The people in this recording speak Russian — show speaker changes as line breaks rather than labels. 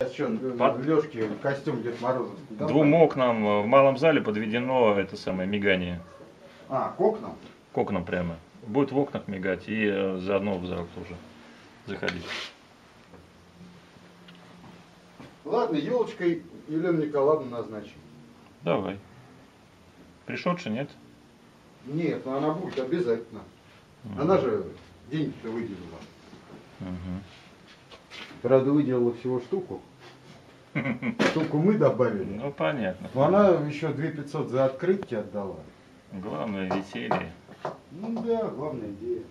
Что,
Под-
в Лешке костюм Дед Мороза.
Двум окнам э, в малом зале подведено это самое мигание.
А, к окнам?
К окнам прямо. Будет в окнах мигать и э, заодно в зал тоже заходить.
Ладно, елочкой Елену Николаевну назначим.
Давай. Пришедший, нет?
Нет, ну она будет обязательно. Она же деньги-то выделила.
Мгм.
Правда, выделила всего штуку. Штуку мы добавили.
Ну, понятно.
Но она еще 2500 за открытие отдала.
Главное веселье.
Ну да, главная идея.